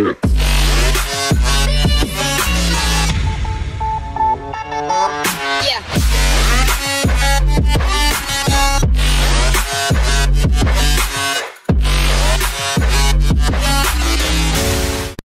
click.